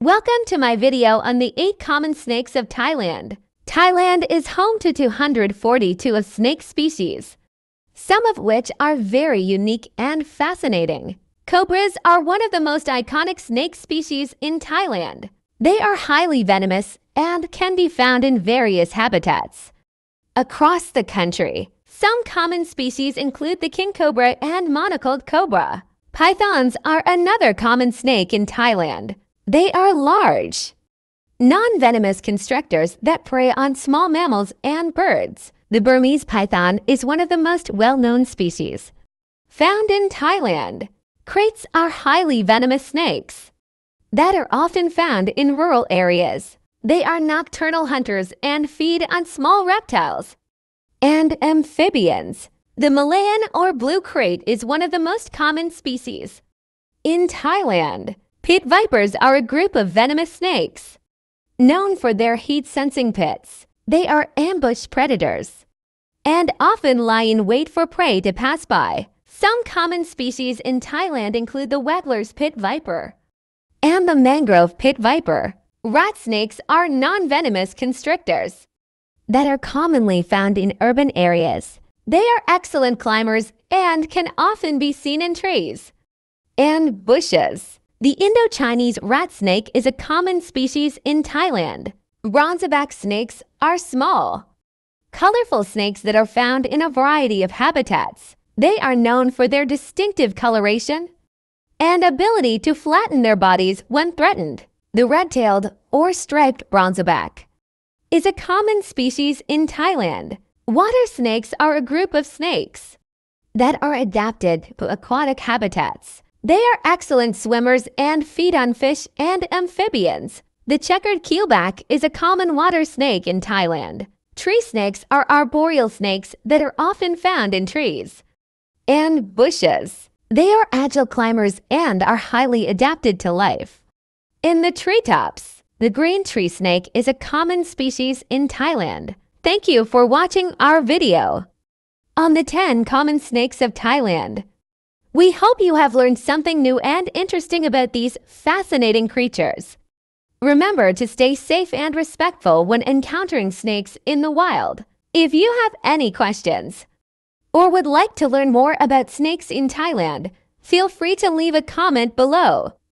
Welcome to my video on the 8 common snakes of Thailand. Thailand is home to 242 of snake species, some of which are very unique and fascinating. Cobras are one of the most iconic snake species in Thailand. They are highly venomous and can be found in various habitats. Across the country, some common species include the king cobra and monocled cobra. Pythons are another common snake in Thailand. They are large, non-venomous constrictors that prey on small mammals and birds. The Burmese python is one of the most well-known species. Found in Thailand, kraits are highly venomous snakes that are often found in rural areas. They are nocturnal hunters and feed on small reptiles and amphibians. The Malayan or blue krait is one of the most common species. In Thailand, Pit vipers are a group of venomous snakes. Known for their heat-sensing pits, they are ambush predators and often lie in wait for prey to pass by. Some common species in Thailand include the Wagler's pit viper and the mangrove pit viper. Rat snakes are non-venomous constrictors that are commonly found in urban areas. They are excellent climbers and can often be seen in trees and bushes. The Indo-Chinese rat snake is a common species in Thailand. Bronzeback snakes are small, colorful snakes that are found in a variety of habitats. They are known for their distinctive coloration and ability to flatten their bodies when threatened. The red-tailed or striped bronzeback is a common species in Thailand. Water snakes are a group of snakes that are adapted to aquatic habitats. They are excellent swimmers and feed on fish and amphibians. The checkered keelback is a common water snake in Thailand. Tree snakes are arboreal snakes that are often found in trees and bushes. They are agile climbers and are highly adapted to life. In the treetops, the green tree snake is a common species in Thailand. Thank you for watching our video on the 10 common snakes of Thailand. We hope you have learned something new and interesting about these fascinating creatures. Remember to stay safe and respectful when encountering snakes in the wild. If you have any questions or would like to learn more about snakes in Thailand, feel free to leave a comment below.